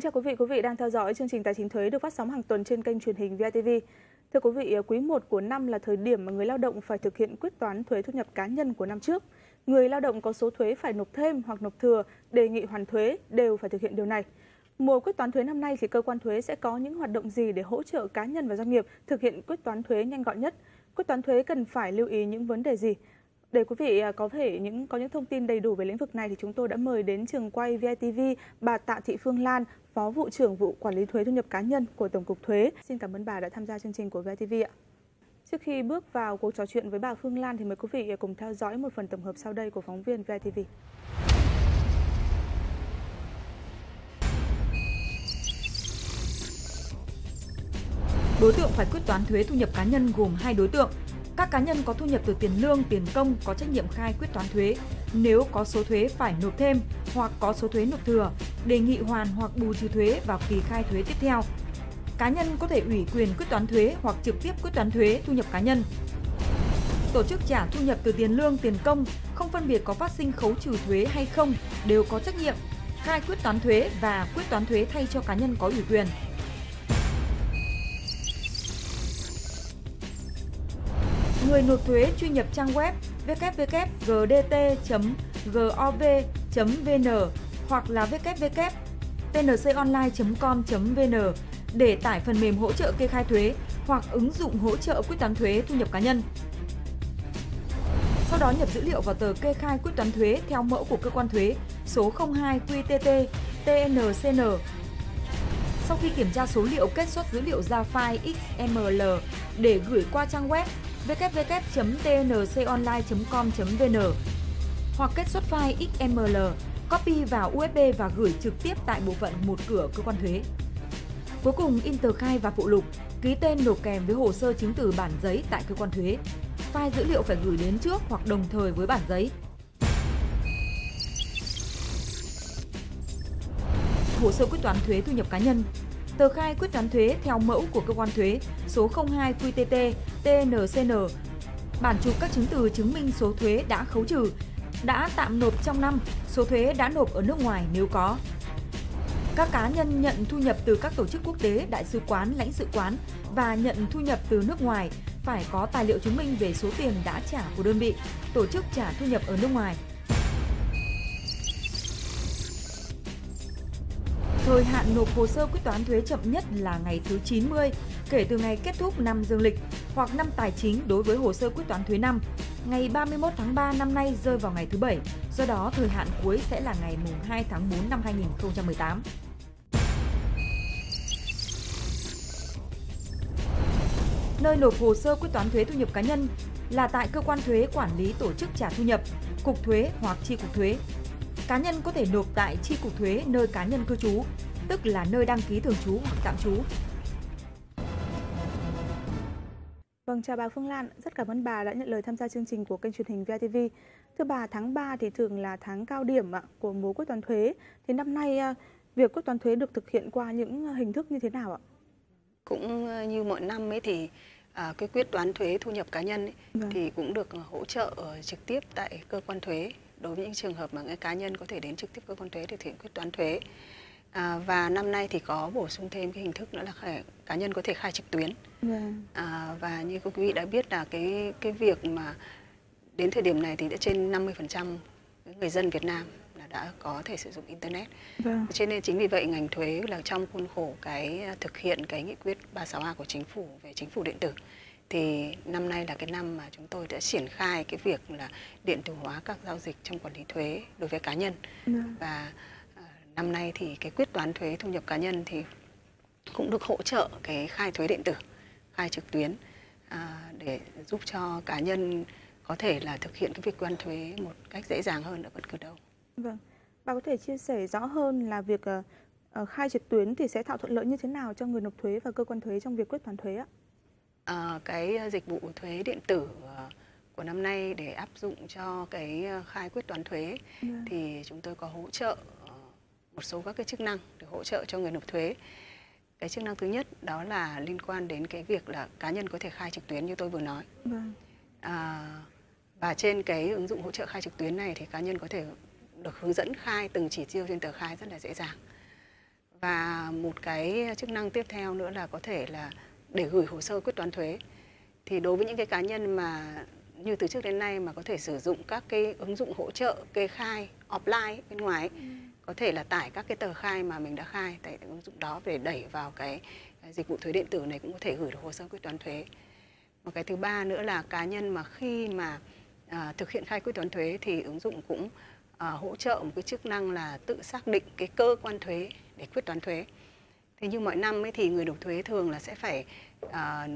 Kính chào quý vị, quý vị đang theo dõi chương trình Tài chính thuế được phát sóng hàng tuần trên kênh truyền hình VTV. Thưa quý vị, quý 1 của năm là thời điểm mà người lao động phải thực hiện quyết toán thuế thu nhập cá nhân của năm trước. Người lao động có số thuế phải nộp thêm hoặc nộp thừa, đề nghị hoàn thuế đều phải thực hiện điều này. Mùa quyết toán thuế năm nay thì cơ quan thuế sẽ có những hoạt động gì để hỗ trợ cá nhân và doanh nghiệp thực hiện quyết toán thuế nhanh gọn nhất? Quyết toán thuế cần phải lưu ý những vấn đề gì? Để quý vị à, có thể những có những thông tin đầy đủ về lĩnh vực này thì chúng tôi đã mời đến trường quay VITV bà Tạ Thị Phương Lan, Phó vụ trưởng vụ quản lý thuế thu nhập cá nhân của Tổng cục Thuế. Xin cảm ơn bà đã tham gia chương trình của VITV ạ. Trước khi bước vào cuộc trò chuyện với bà Phương Lan thì mời quý vị cùng theo dõi một phần tổng hợp sau đây của phóng viên VITV. Đối tượng phải quyết toán thuế thu nhập cá nhân gồm hai đối tượng. Các cá nhân có thu nhập từ tiền lương, tiền công có trách nhiệm khai quyết toán thuế. Nếu có số thuế phải nộp thêm hoặc có số thuế nộp thừa, đề nghị hoàn hoặc bù trừ thuế vào kỳ khai thuế tiếp theo. Cá nhân có thể ủy quyền quyết toán thuế hoặc trực tiếp quyết toán thuế thu nhập cá nhân. Tổ chức trả thu nhập từ tiền lương, tiền công không phân biệt có phát sinh khấu trừ thuế hay không đều có trách nhiệm khai quyết toán thuế và quyết toán thuế thay cho cá nhân có ủy quyền. Người nộp thuế truy nhập trang web www.gdt.gov.vn hoặc là www.tnconline.com.vn để tải phần mềm hỗ trợ kê khai thuế hoặc ứng dụng hỗ trợ quyết toán thuế thu nhập cá nhân. Sau đó nhập dữ liệu vào tờ kê khai quyết toán thuế theo mẫu của cơ quan thuế số 02 QTT TNCN. Sau khi kiểm tra số liệu kết xuất dữ liệu ra file XML để gửi qua trang web www.tnconline.com.vn hoặc kết xuất file XML, copy vào USB và gửi trực tiếp tại bộ phận một cửa cơ quan thuế. Cuối cùng in tờ khai và phụ lục, ký tên nộp kèm với hồ sơ chứng từ bản giấy tại cơ quan thuế. File dữ liệu phải gửi đến trước hoặc đồng thời với bản giấy. Hồ sơ quyết toán thuế thu nhập cá nhân tờ khai quyết toán thuế theo mẫu của cơ quan thuế số 02 QTT TNCN, bản chụp các chứng từ chứng minh số thuế đã khấu trừ, đã tạm nộp trong năm, số thuế đã nộp ở nước ngoài nếu có. Các cá nhân nhận thu nhập từ các tổ chức quốc tế, đại sứ quán, lãnh sự quán và nhận thu nhập từ nước ngoài phải có tài liệu chứng minh về số tiền đã trả của đơn vị, tổ chức trả thu nhập ở nước ngoài Thời hạn nộp hồ sơ quyết toán thuế chậm nhất là ngày thứ 90 kể từ ngày kết thúc năm dương lịch hoặc năm tài chính đối với hồ sơ quyết toán thuế năm. Ngày 31 tháng 3 năm nay rơi vào ngày thứ Bảy, do đó thời hạn cuối sẽ là ngày 2 tháng 4 năm 2018. Nơi nộp hồ sơ quyết toán thuế thu nhập cá nhân là tại cơ quan thuế quản lý tổ chức trả thu nhập, cục thuế hoặc chi cục thuế Cá nhân có thể nộp tại chi cục thuế nơi cá nhân cư trú, tức là nơi đăng ký thường trú hoặc tạm trú. Vâng, chào bà Phương Lan. Rất cảm ơn bà đã nhận lời tham gia chương trình của kênh truyền hình VTV. Thưa bà, tháng 3 thì thường là tháng cao điểm của mùa quyết toán thuế. Thì năm nay à, việc quyết toán thuế được thực hiện qua những hình thức như thế nào ạ? Cũng à, như mọi năm ấy thì à, cái quyết toán thuế thu nhập cá nhân ấy, vâng. thì cũng được hỗ trợ trực tiếp tại cơ quan thuế đối với những trường hợp mà người cá nhân có thể đến trực tiếp cơ quan thuế để thực hiện quyết toán thuế. À, và năm nay thì có bổ sung thêm cái hình thức nữa là khai, cá nhân có thể khai trực tuyến. Vâng. À, và như quý vị đã biết là cái cái việc mà đến thời điểm này thì đã trên 50% người dân Việt Nam là đã có thể sử dụng internet. Vâng. Cho nên chính vì vậy ngành thuế là trong khuôn khổ cái thực hiện cái nghị quyết 36A của chính phủ về chính phủ điện tử thì năm nay là cái năm mà chúng tôi đã triển khai cái việc là điện tử hóa các giao dịch trong quản lý thuế đối với cá nhân. Dạ. và uh, năm nay thì cái quyết toán thuế thu nhập cá nhân thì cũng được hỗ trợ cái khai thuế điện tử khai trực tuyến uh, để giúp cho cá nhân có thể là thực hiện cái việc quan thuế một cách dễ dàng hơn ở bất cứ đâu. Vâng, bà có thể chia sẻ rõ hơn là việc uh, khai trực tuyến thì sẽ tạo thuận lợi như thế nào cho người nộp thuế và cơ quan thuế trong việc quyết toán thuế ạ? À, cái dịch vụ thuế điện tử ờ, của năm nay để áp dụng cho cái ờ, khai quyết toán thuế yeah. Vâng. thì chúng tôi có hỗ trợ một số các cái chức năng để hỗ trợ cho người nộp thuế. Cái chức năng thứ nhất đó là liên quan đến cái việc là cá nhân có thể khai trực tuyến như tôi vừa nói. Vâng. À, và trên cái ứng dụng hỗ trợ khai trực tuyến này thì cá nhân có thể được hướng dẫn khai từng chỉ tiêu trên tờ khai rất là dễ dàng. Và một cái chức năng tiếp theo nữa là có thể là để gửi hồ sơ quyết toán thuế. Thì đối với những cái cá nhân mà như từ trước đến nay mà có thể sử dụng các cái ứng dụng hỗ trợ kê khai offline bên ngoài ấy, ừ. có thể là tải các cái tờ khai mà mình đã khai tại ứng dụng đó để đẩy vào cái dịch vụ thuế điện tử này cũng có thể gửi được hồ sơ quyết toán thuế. Một cái thứ ba nữa là cá nhân mà khi mà à, thực hiện khai quyết toán thuế thì ứng dụng cũng à, hỗ trợ một cái chức năng là tự xác định cái cơ quan thuế để quyết toán thuế. Thì như mọi năm ấy thì người nộp thuế thường là sẽ phải à,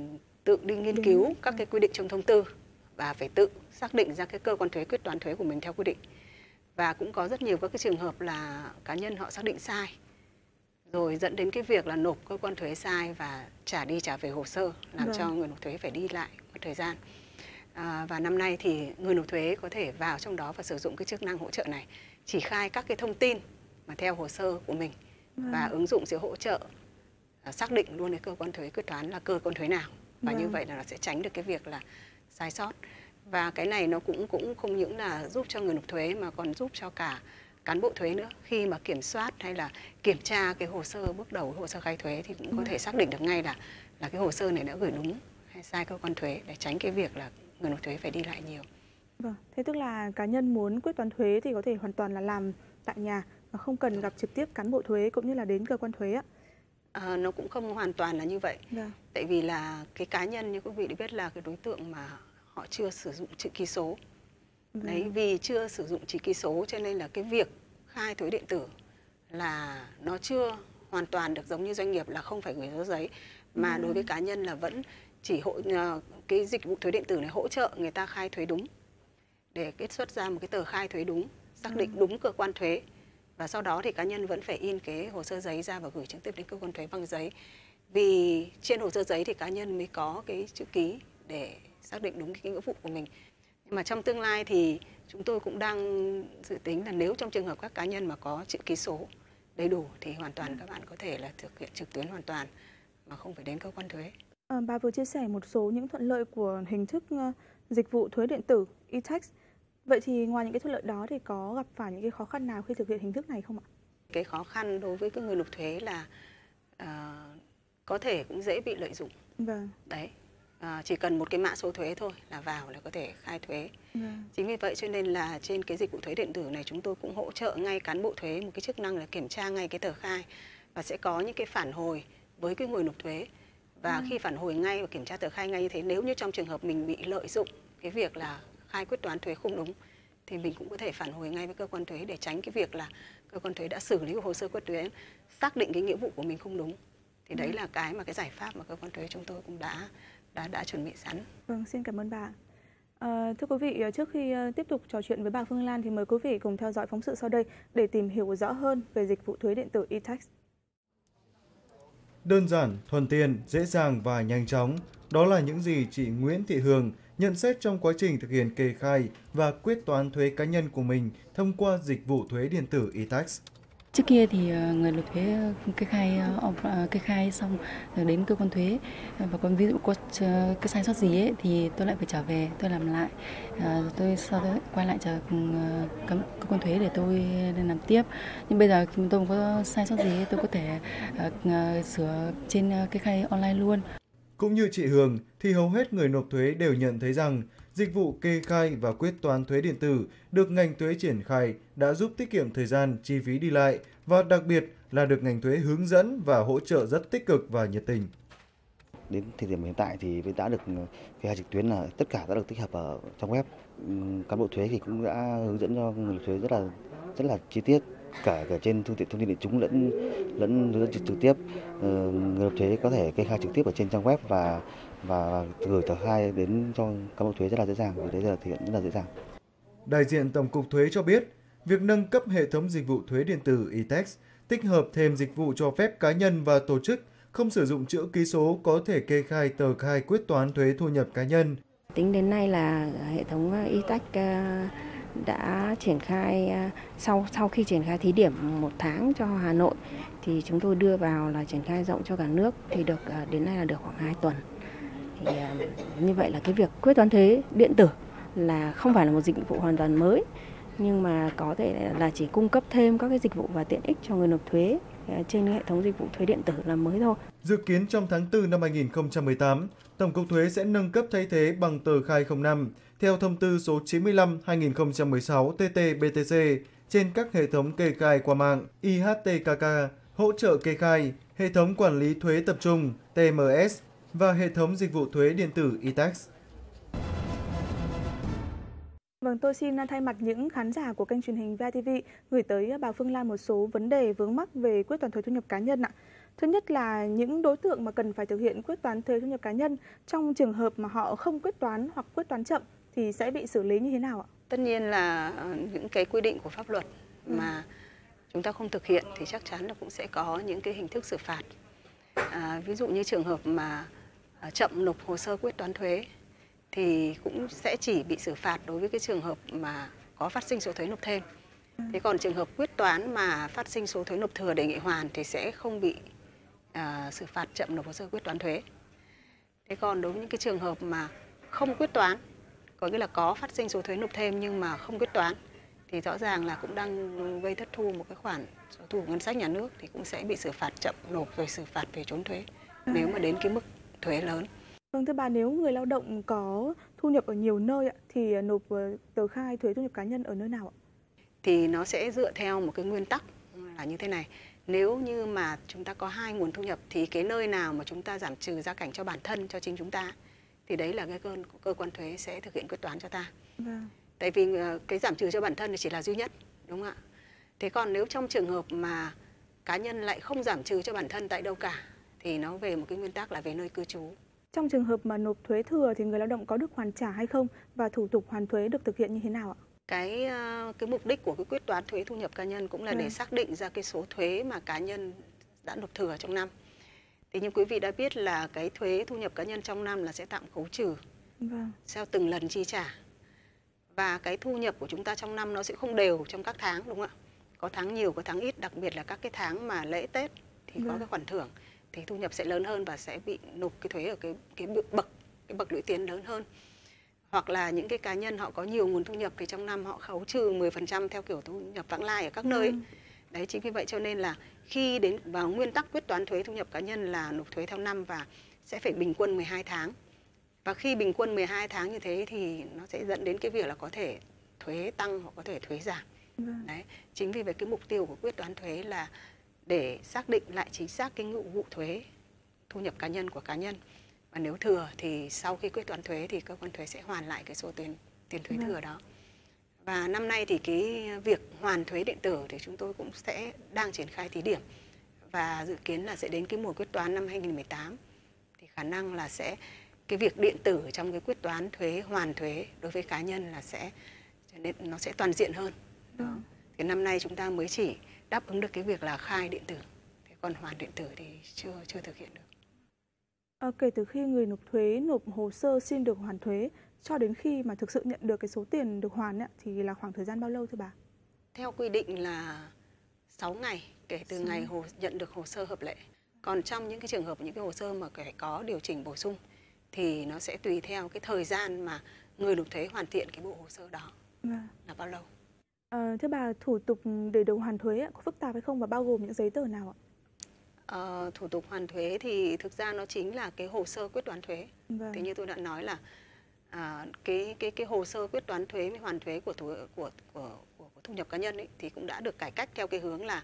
tự đi nghiên cứu các cái quy định trong thông tư và phải tự xác định ra cái cơ quan thuế quyết toán thuế của mình theo quy định. Và cũng có rất nhiều các cái trường hợp là cá nhân họ xác định sai rồi dẫn đến cái việc là nộp cơ quan thuế sai và trả đi trả về hồ sơ làm vâng. cho người nộp thuế phải đi lại một thời gian à, và năm nay thì người nộp thuế có thể vào trong đó và sử dụng cái chức năng hỗ trợ này chỉ khai các cái thông tin mà theo hồ sơ của mình vâng. Và ứng dụng sẽ hỗ trợ à, xác định luôn cái cơ quan thuế quyết toán là cơ quan thuế nào. Và vâng. như vậy là nó sẽ tránh được cái việc là sai sót. Và cái này nó cũng cũng không những là giúp cho người nộp thuế mà còn giúp cho cả cán bộ thuế nữa. Khi mà kiểm soát hay là kiểm tra cái hồ sơ bước đầu hồ sơ khai thuế thì cũng có thể xác định được ngay là là cái hồ sơ này đã gửi đúng hay sai cơ quan thuế để tránh cái việc là người nộp thuế phải đi lại nhiều. Vâng, thế tức là cá nhân muốn quyết toán thuế thì có thể hoàn toàn là làm tại nhà và không cần gặp trực tiếp cán bộ thuế cũng như là đến cơ quan thuế ạ. À, nó cũng không hoàn toàn là như vậy. Vâng. Tại vì là cái cá nhân như quý vị đã biết là cái đối tượng mà họ chưa sử dụng chữ ký số Vâng. Đấy vì chưa sử dụng chữ ký số cho nên là cái việc khai thuế điện tử là nó chưa hoàn toàn được giống như doanh nghiệp là không phải gửi giấy giấy mà vâng. đối với cá nhân là vẫn chỉ hộ ờ, cái dịch vụ thuế điện tử này hỗ trợ người ta khai thuế đúng để kết xuất ra một cái tờ khai thuế đúng xác định đúng cơ quan thuế và sau đó thì cá nhân vẫn phải in cái hồ sơ giấy ra và gửi trực tiếp đến cơ quan thuế bằng giấy vì trên hồ sơ giấy thì cá nhân mới có cái chữ ký để xác định đúng cái nghĩa vụ của mình nhưng mà trong tương lai thì chúng tôi cũng đang dự tính là nếu trong trường hợp các cá nhân mà có chữ ký số đầy đủ thì hoàn toàn các bạn có thể là thực hiện trực tuyến hoàn toàn mà không phải đến cơ quan thuế. À, bà vừa chia sẻ một số những thuận lợi của hình thức uh, dịch vụ thuế điện tử e-tax. Vậy thì ngoài những cái thuận lợi đó thì có gặp phải những cái khó khăn nào khi thực hiện hình thức này không ạ? Cái khó khăn đối với cái người nộp thuế là uh, có thể cũng dễ bị lợi dụng. Vâng. Đấy, à, chỉ cần một cái mã số thuế thôi là vào là có thể khai thuế. Ừ. Chính vì vậy cho nên là trên cái dịch vụ thuế điện tử này chúng tôi cũng hỗ trợ ngay cán bộ thuế một cái chức năng là kiểm tra ngay cái tờ khai và sẽ có những cái phản hồi với cái người nộp thuế và ừ. khi phản hồi ngay và kiểm tra tờ khai ngay như thế nếu như trong trường hợp mình bị lợi dụng cái việc là khai quyết toán thuế không đúng thì mình cũng có thể phản hồi ngay với cơ quan thuế để tránh cái việc là cơ quan thuế đã xử lý hồ sơ quyết thuế xác định cái nghĩa vụ của mình không đúng thì đấy ừ. là cái mà cái giải pháp mà cơ quan thuế chúng tôi cũng đã đã đã chuẩn bị sẵn. Vâng, xin cảm ơn bà. À, thưa quý vị, trước khi ờ, tiếp tục trò chuyện với bà Phương Lan thì mời quý vị cùng theo dõi phóng sự sau đây để tìm hiểu rõ hơn về dịch vụ thuế điện tử e-tax. Đơn giản, thuận tiện, dễ dàng và nhanh chóng, đó là những gì chị Nguyễn Thị Hương nhận xét trong quá trình thực hiện kê khai và quyết toán thuế cá nhân của mình thông qua dịch vụ thuế điện tử e-tax. Trước kia thì ờ, người nộp thuế ờ, kê khai ờ, kê khai xong rồi đến cơ quan thuế. Và còn ví dụ có cái sai sót gì ấy thì tôi lại phải trở về, tôi làm lại. Tôi sau đó quay lại chờ cơ quan thuế để tôi làm tiếp. Nhưng bây giờ tôi không có sai sót gì tôi có thể sửa trên kê khai online luôn cũng như chị Hương thì hầu hết người nộp thuế đều nhận thấy rằng dịch vụ kê khai và quyết toán thuế điện tử được ngành thuế triển khai đã giúp tiết kiệm thời gian, chi phí đi lại và đặc biệt là được ngành thuế hướng dẫn và hỗ trợ rất tích cực và nhiệt tình. Đến thời điểm hiện tại thì đã được kê khai trực tuyến là tất cả đã được tích hợp ở trong web. Cán bộ thuế thì cũng đã hướng dẫn cho người thuế rất là rất là chi tiết cả cả trên phương tiện thông tin đại chúng lẫn lẫn hướng dẫn trực tiếp ờ, người nộp thuế có thể kê khai trực tiếp ở trên trang web và và gửi tờ khai đến cho cán bộ thuế rất là dễ dàng vì đấy là thực hiện rất là dễ dàng. Đại diện Tổng cục Thuế cho biết, việc nâng cấp hệ thống dịch vụ thuế điện tử e-tax tích hợp thêm dịch vụ cho phép cá nhân và tổ chức không sử dụng chữ ký số có thể kê khai tờ khai quyết toán thuế thu nhập cá nhân. Tính đến nay là hệ thống e-tax đã triển khai à, sau sau khi triển khai thí điểm một tháng cho Hà Nội, thì chúng tôi đưa vào là triển khai rộng cho cả nước, thì được à, đến nay là được khoảng 2 tuần. Thì à, như vậy là cái việc quyết toán thuế điện tử là không phải là một dịch vụ hoàn toàn mới, nhưng mà có thể là chỉ cung cấp thêm các cái dịch vụ và tiện ích cho người nộp thuế. Ờ, trên hệ thống dịch vụ thuế điện tử là mới thôi. Dự kiến trong tháng 4 năm 2018, Tổng cục Thuế sẽ nâng cấp thay thế bằng tờ khai 05 theo thông tư số 95/2016 TT-BTC trên các hệ thống kê khai qua mạng IHTKK, hỗ trợ kê khai, hệ thống quản lý thuế tập trung TMS và hệ thống dịch vụ thuế điện tử eTax. Vâng, tôi xin thay mặt những khán giả của kênh truyền hình VTV gửi tới bà Phương Lan một số vấn đề vướng mắc về quyết toán thuế thu nhập cá nhân ạ. Thứ nhất là những đối tượng mà cần phải thực hiện quyết toán thuế thu nhập cá nhân trong trường hợp mà họ không quyết toán hoặc quyết toán chậm thì sẽ bị xử lý như thế nào ạ? Tất nhiên là những cái quy định của pháp luật ừ. mà chúng ta không thực hiện thì chắc chắn là cũng sẽ có những cái hình thức xử phạt. À, ví dụ như trường hợp mà à, chậm nộp hồ sơ quyết toán thuế thì cũng sẽ chỉ bị xử phạt đối với cái trường hợp mà có phát sinh số thuế nộp thêm. Ừ. Thế còn trường hợp quyết toán mà phát sinh số thuế nộp thừa đề nghị hoàn thì sẽ không bị à, xử phạt chậm nộp hồ sơ quyết toán thuế. Thế còn đối với những cái trường hợp mà không quyết toán, có nghĩa là có phát sinh số thuế nộp thêm nhưng mà không quyết toán thì rõ ràng là cũng đang gây thất thu một cái khoản số thu của ngân sách nhà nước thì cũng sẽ bị xử phạt chậm nộp rồi xử phạt về trốn thuế à. nếu mà đến cái mức thuế lớn. Vâng thưa bà, nếu người lao động có thu nhập ở nhiều nơi thì nộp ờ, tờ khai thuế thu nhập cá nhân ở nơi nào ạ? Thì nó sẽ dựa theo một cái nguyên tắc là như thế này. Nếu như mà chúng ta có hai nguồn thu nhập thì cái nơi nào mà chúng ta giảm trừ gia cảnh cho bản thân cho chính chúng ta thì đấy là cái cơ, cơ quan thuế sẽ thực hiện quyết toán cho ta. Vâng. Tại vì ờ, cái giảm trừ cho bản thân thì chỉ là duy nhất, đúng không ạ? Thế còn nếu trong trường hợp mà cá nhân lại không giảm trừ cho bản thân tại đâu cả thì nó về một cái nguyên tắc là về nơi cư trú. Trong trường hợp mà nộp thuế thừa thì người lao động có được hoàn trả hay không và thủ tục hoàn thuế được thực hiện như thế nào ạ? Cái ờ, cái mục đích của cái quyết toán thuế thu nhập cá nhân cũng là ừ. để xác định ra cái số thuế mà cá nhân đã nộp thừa trong năm. Thì như quý vị đã biết là cái thuế thu nhập cá nhân trong năm là sẽ tạm khấu trừ vâng. theo từng lần chi trả. Và cái thu nhập của chúng ta trong năm nó sẽ không đều trong các tháng đúng không ạ? Có tháng nhiều, có tháng ít, đặc biệt là các cái tháng mà lễ Tết thì vâng. có cái khoản thưởng thì thu nhập sẽ lớn hơn và sẽ bị nộp cái thuế ở cái cái bậc cái bậc lũy tiến lớn hơn hoặc là những cái cá nhân họ có nhiều nguồn thu nhập thì trong năm họ khấu trừ 10% theo kiểu thu nhập vãng lai ở các nơi ừ. đấy chính vì vậy cho nên là khi đến vào nguyên tắc quyết toán thuế thu nhập cá nhân là nộp thuế theo năm và sẽ phải bình quân 12 tháng và khi bình quân 12 tháng như thế thì nó sẽ dẫn đến cái việc là có thể thuế tăng hoặc có thể thuế giảm ừ. đấy chính vì vậy cái mục tiêu của quyết toán thuế là để xác định lại chính xác cái ngụ vụ thuế thu nhập cá nhân của cá nhân và nếu thừa thì sau khi quyết toán thuế thì cơ quan thuế sẽ hoàn lại cái số tiền tiền thuế thừa đó và năm nay thì cái việc hoàn thuế điện tử thì chúng tôi cũng sẽ đang triển khai thí điểm và dự kiến là sẽ đến cái mùa quyết toán năm 2018 thì khả năng là sẽ cái việc điện tử trong cái quyết toán thuế hoàn thuế đối với cá nhân là sẽ nên nó sẽ toàn diện hơn. Đó. Thì năm nay chúng ta mới chỉ đáp ứng được cái việc là khai điện tử. Thế còn hoàn điện tử thì chưa chưa thực hiện được. À, kể từ khi người nộp thuế nộp hồ sơ xin được hoàn thuế cho đến khi mà thực sự nhận được cái số tiền được hoàn ấy, thì là khoảng thời gian bao lâu thưa bà? Theo quy định là 6 ngày kể từ 6. ngày hồ nhận được hồ sơ hợp lệ. Còn trong những cái trường hợp những cái hồ sơ mà phải có điều chỉnh bổ sung thì nó sẽ tùy theo cái thời gian mà người nộp thuế hoàn thiện cái bộ hồ sơ đó vâng. là bao lâu À, thưa bà, thủ tục để được hoàn thuế có phức tạp hay không và bao gồm những giấy tờ nào ạ? À, thủ tục hoàn thuế thì thực ra nó chính là cái hồ sơ quyết toán thuế. Vâng. Thì như tôi đã nói là à, cái cái cái hồ sơ quyết toán thuế với hoàn thuế của thủ, của, của của của thu nhập cá nhân ấy, thì cũng đã được cải cách theo cái hướng là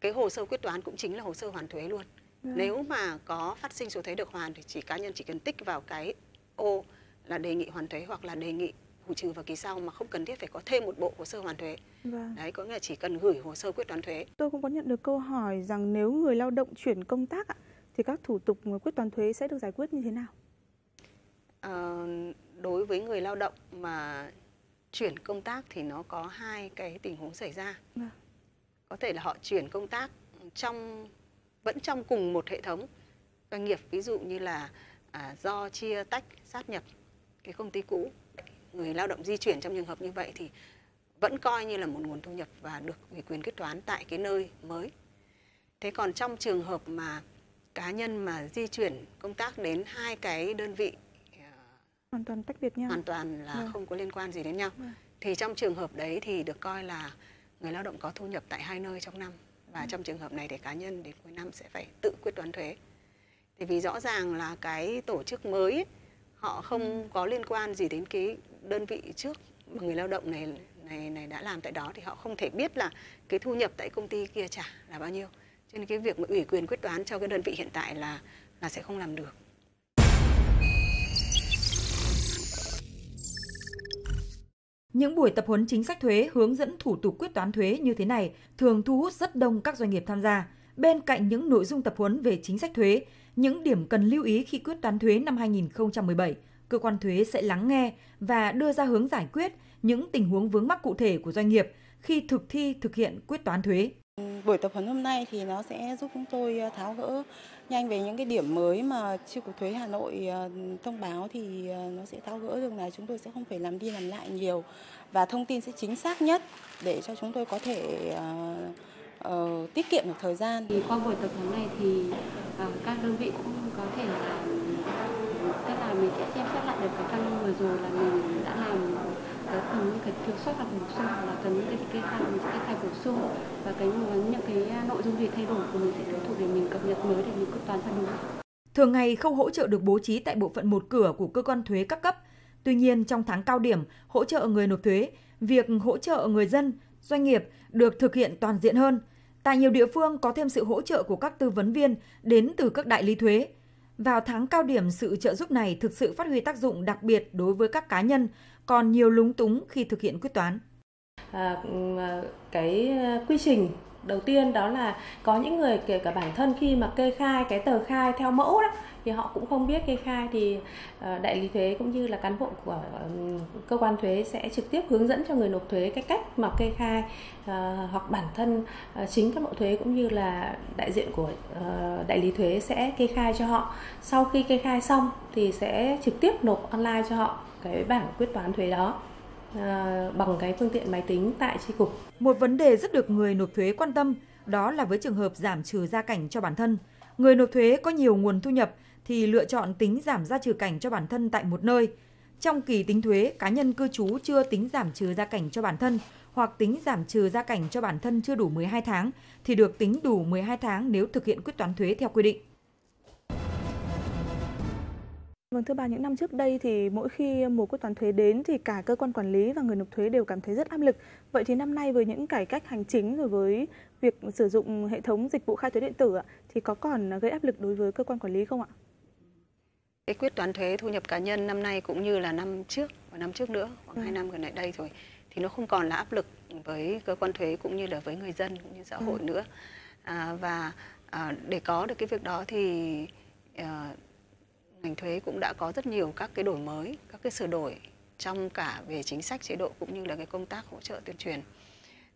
cái hồ sơ quyết toán cũng chính là hồ sơ hoàn thuế luôn. Vâng. Nếu mà có phát sinh số thuế được hoàn thì chỉ cá nhân chỉ cần tích vào cái ô là đề nghị hoàn thuế hoặc là đề nghị hủy trừ vào kỳ sau mà không cần thiết phải có thêm một bộ hồ sơ hoàn thuế. Vâng. Đấy có nghĩa là chỉ cần gửi hồ sơ quyết toán thuế. Tôi cũng có nhận được câu hỏi rằng nếu người lao động chuyển công tác ạ, thì các thủ tục quyết toán thuế sẽ được giải quyết như thế nào? À, đối với người lao động mà chuyển công tác thì nó có hai cái tình huống xảy ra. Vâng. Có thể là họ chuyển công tác trong vẫn trong cùng một hệ thống doanh nghiệp ví dụ như là à, do chia tách sát nhập cái công ty cũ người lao động di chuyển trong trường hợp như vậy thì vẫn coi như là một nguồn thu nhập và được ủy quyền kết toán tại cái nơi mới. Thế còn trong trường hợp mà cá nhân mà di chuyển công tác đến hai cái đơn vị à, hoàn toàn tách biệt nhau, hoàn toàn là vâng. không có liên quan gì đến nhau, vâng. thì trong trường hợp đấy thì được coi là người lao động có thu nhập tại hai nơi trong năm và trong trường hợp này thì cá nhân đến cuối năm sẽ phải tự quyết toán thuế. Thì vì rõ ràng là cái tổ chức mới ấy, họ không có liên quan gì đến cái đơn vị trước mà người lao động này này này đã làm tại đó thì họ không thể biết là cái thu nhập tại công ty kia trả là bao nhiêu. Cho nên cái việc mà ủy quyền quyết toán cho cái đơn vị hiện tại là là sẽ không làm được. Những buổi tập huấn chính sách thuế hướng dẫn thủ tục quyết toán thuế như thế này thường thu hút rất đông các doanh nghiệp tham gia. Bên cạnh những nội dung tập huấn về chính sách thuế, những điểm cần lưu ý khi quyết toán thuế năm 2017, cơ quan thuế sẽ lắng nghe và đưa ra hướng giải quyết những tình huống vướng mắc cụ thể của doanh nghiệp khi thực thi thực hiện quyết toán thuế. Buổi tập huấn hôm nay thì nó sẽ giúp chúng tôi ờ, tháo gỡ nhanh về những cái điểm mới mà chi cục thuế Hà Nội ờ, thông báo thì ờ, nó sẽ tháo gỡ được này chúng tôi sẽ không phải làm đi làm lại nhiều và thông tin sẽ chính xác nhất để cho chúng tôi có thể uh, uh, tiết kiệm được thời gian. Thì qua buổi tập huấn này thì uh, các đơn vị cũng có thể là là sẽ xem xét lại được cái căn vừa rồi là mình đã làm cái cần những cái thiếu sót là bổ sung hoặc là cần những cái kê khai mình sẽ kê khai bổ sung và cái những cái nội dung gì thay đổi của mình sẽ tiếp tục để mình cập nhật mới để mình quyết toán cho đúng. Thường ngày không hỗ trợ được bố trí tại bộ phận một cửa của cơ quan thuế các cấp. Tuy nhiên trong tháng cao điểm hỗ trợ người nộp thuế, việc hỗ trợ người dân, doanh nghiệp được thực hiện toàn diện hơn. Tại nhiều địa phương có thêm sự hỗ trợ của các tư vấn viên đến từ các đại lý thuế. Vào tháng cao điểm, sự trợ giúp này thực sự phát huy tác dụng đặc biệt đối với các cá nhân còn nhiều lúng túng khi thực hiện quyết toán. À, ừ, à cái à, quy trình đầu tiên đó là có những người, kể cả bản thân khi mà kê khai cái tờ khai theo mẫu đó, thì họ cũng không biết kê khai thì ờ, đại lý thuế cũng như là cán bộ của ờ, cơ quan thuế sẽ trực tiếp hướng dẫn cho người nộp thuế cái cách mà kê khai ờ, hoặc bản thân chính cán bộ thuế cũng như là đại diện của đại lý thuế sẽ kê khai cho họ. Sau khi kê khai xong thì sẽ trực tiếp nộp online cho họ cái bảng quyết toán thuế đó. Ờ, bằng cái phương tiện máy tính tại tri cục. Một vấn đề rất được người nộp thuế quan tâm đó là với trường hợp giảm trừ gia cảnh cho bản thân. Người nộp thuế có nhiều nguồn thu nhập thì lựa chọn tính giảm gia trừ cảnh cho bản thân tại một nơi. Trong kỳ tính thuế, cá nhân cư trú chưa tính giảm trừ gia cảnh cho bản thân hoặc tính giảm trừ gia cảnh cho bản thân chưa đủ 12 tháng thì được tính đủ 12 tháng nếu thực hiện quyết toán thuế theo quy định. Vâng thưa bà, những năm trước đây thì mỗi khi mùa quyết toán thuế đến thì cả cơ quan quản lý và người nộp thuế đều cảm thấy rất áp lực. Vậy thì năm nay với những cải cách hành chính rồi với việc sử dụng hệ thống dịch vụ khai thuế điện tử thì có còn gây áp lực đối với cơ quan quản lý không ạ? Cái quyết toán thuế thu nhập cá nhân năm nay cũng như là năm trước và năm trước nữa, khoảng ừ. 2 năm gần lại đây rồi thì nó không còn là áp lực với cơ quan thuế cũng như là với người dân cũng như xã hội ừ. nữa. À, và à, để có được cái việc đó thì à, ngành thuế cũng đã có rất nhiều các cái đổi mới, các cái sửa đổi trong cả về chính sách chế độ cũng như là cái công tác hỗ trợ tuyên truyền.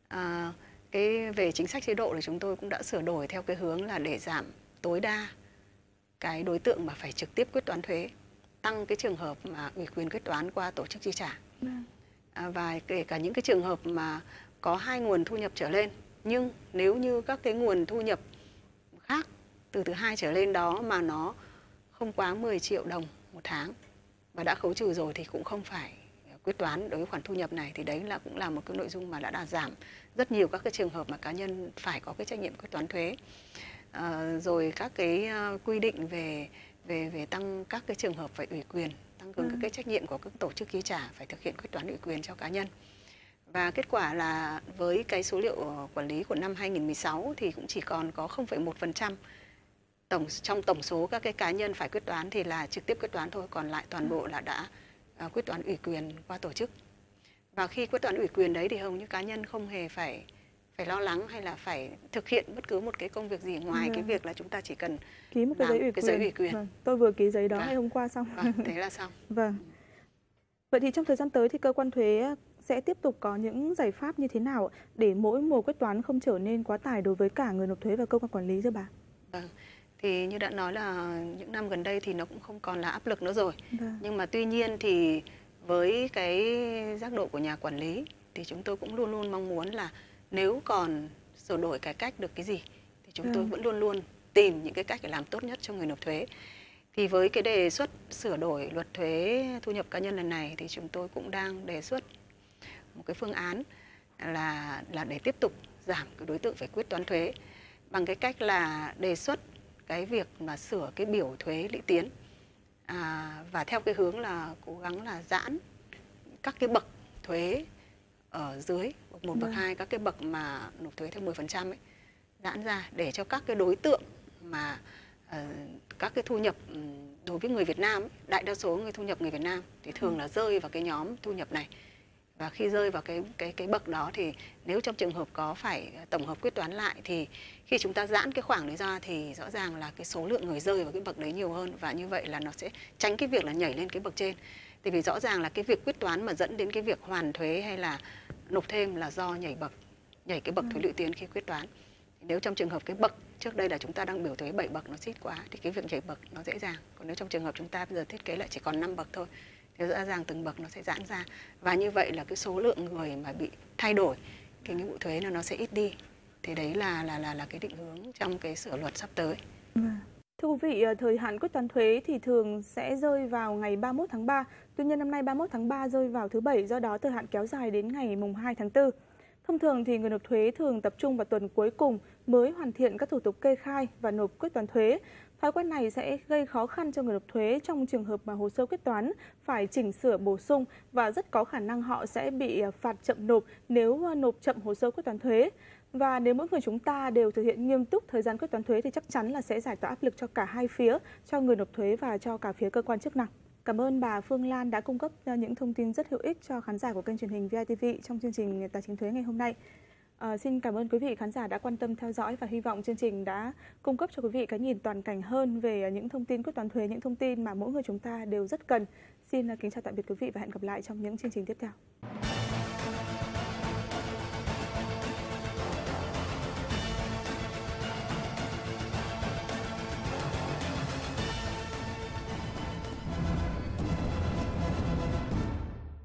À, cái về chính sách chế độ thì chúng tôi cũng đã sửa đổi theo cái hướng là để giảm tối đa cái đối tượng mà phải trực tiếp quyết toán thuế, tăng cái trường hợp mà ủy quyền quyết toán qua tổ chức chi trả. Vâng. À, và kể cả những cái trường hợp mà có hai nguồn thu nhập trở lên, nhưng nếu như các cái nguồn thu nhập khác từ thứ hai trở lên đó mà nó không quá 10 triệu đồng một tháng. Và đã khấu trừ rồi thì cũng không phải quyết toán đối với khoản thu nhập này thì đấy là cũng là một cái nội dung mà đã đạt giảm rất nhiều các cái trường hợp mà cá nhân phải có cái trách nhiệm quyết toán thuế. À, rồi các cái uh, quy định về về về tăng các cái trường hợp phải ủy quyền tăng cường ừ. các cái trách nhiệm của các tổ chức chi trả phải thực hiện quyết toán ủy quyền cho cá nhân. Và kết quả là với cái số liệu quản lý của năm 2016 thì cũng chỉ còn có 0,1% tổng trong tổng số các cái cá nhân phải quyết toán thì là trực tiếp quyết toán thôi còn lại toàn bộ là đã uh, quyết toán ủy quyền qua tổ chức và khi quyết toán ủy quyền đấy thì hầu như cá nhân không hề phải phải lo lắng hay là phải thực hiện bất cứ một cái công việc gì ngoài vâng. cái việc là chúng ta chỉ cần ký một cái giấy ủy quyền, giấy ủy quyền. Vâng. tôi vừa ký giấy đó vâng. ngày hôm qua xong vâng, thế là xong vâng vậy thì trong thời gian tới thì cơ quan thuế sẽ tiếp tục có những giải pháp như thế nào để mỗi mùa quyết toán không trở nên quá tải đối với cả người nộp thuế và cơ quan quản lý thưa bà vâng thì như đã nói là những năm gần đây thì nó cũng không còn là áp lực nữa rồi vâng. nhưng mà tuy nhiên thì với cái giác độ của nhà quản lý thì chúng tôi cũng luôn luôn mong muốn là nếu còn sửa đổi cải cách được cái gì thì chúng vâng. tôi vẫn luôn luôn tìm những cái cách để làm tốt nhất cho người nộp thuế thì với cái đề xuất sửa đổi luật thuế thu nhập cá nhân lần này thì chúng tôi cũng đang đề xuất một cái phương án là là để tiếp tục giảm cái đối tượng phải quyết toán thuế bằng cái cách là đề xuất cái việc mà sửa cái biểu thuế lũy tiến à, và theo cái hướng là cố gắng là giãn các cái bậc thuế ở dưới bậc 1, bậc 2 vâng. các cái bậc mà nộp thuế theo 10% ấy giãn ra để cho các cái đối tượng mà uh, các cái thu nhập đối với người Việt Nam đại đa số người thu nhập người Việt Nam thì thường ừ. là rơi vào cái nhóm thu nhập này và khi rơi vào cái cái cái bậc đó thì nếu trong trường hợp có phải tổng hợp quyết toán lại thì khi chúng ta giãn cái khoảng đấy ra thì rõ ràng là cái số lượng người rơi vào cái bậc đấy nhiều hơn và như vậy là nó sẽ tránh cái việc là nhảy lên cái bậc trên. Thì vì rõ ràng là cái việc quyết toán mà dẫn đến cái việc hoàn thuế hay là nộp thêm là do nhảy bậc nhảy cái bậc thuế lũy tiến khi quyết toán. Nếu trong trường hợp cái bậc trước đây là chúng ta đang biểu thuế 7 bậc nó xít quá thì cái việc nhảy bậc nó dễ dàng. Còn nếu trong trường hợp chúng ta bây giờ thiết kế lại chỉ còn 5 bậc thôi thì rõ ràng từng bậc nó sẽ giãn ra và như vậy là cái số lượng người mà bị thay đổi cái nghĩa vụ thuế là nó sẽ ít đi thì đấy là là là là cái định hướng trong cái sửa luật sắp tới. Vâng. Thưa quý vị, ờ, thời hạn quyết toán thuế thì thường sẽ rơi vào ngày 31 tháng 3. Tuy nhiên năm nay 31 tháng 3 rơi vào thứ Bảy, do đó thời hạn kéo dài đến ngày mùng 2 tháng 4. Thông thường thì người nộp thuế thường tập trung vào tuần cuối cùng mới hoàn thiện các thủ tục kê khai và nộp quyết toán thuế. Thói quen này sẽ gây khó khăn cho người nộp thuế trong trường hợp mà hồ sơ quyết toán phải chỉnh sửa bổ sung và rất có khả năng họ sẽ bị à, phạt chậm nộp nếu à, nộp chậm hồ sơ quyết toán thuế. Và nếu mỗi người chúng ta đều thực hiện nghiêm túc thời gian quyết toán thuế thì chắc chắn là sẽ giải tỏa áp lực cho cả hai phía, cho người nộp thuế và cho cả phía cơ quan chức năng. Cảm ơn bà Phương Lan đã cung cấp à, những thông tin rất hữu ích cho khán giả của kênh truyền hình VITV trong chương trình Tài chính thuế ngày hôm nay. À, xin cảm ơn quý vị khán giả đã quan tâm theo dõi và hy vọng chương trình đã cung cấp cho quý vị cái nhìn toàn cảnh hơn về những thông tin quyết toán thuế, những thông tin mà mỗi người chúng ta đều rất cần. Xin kính chào tạm biệt quý vị và hẹn gặp lại trong những chương trình tiếp theo.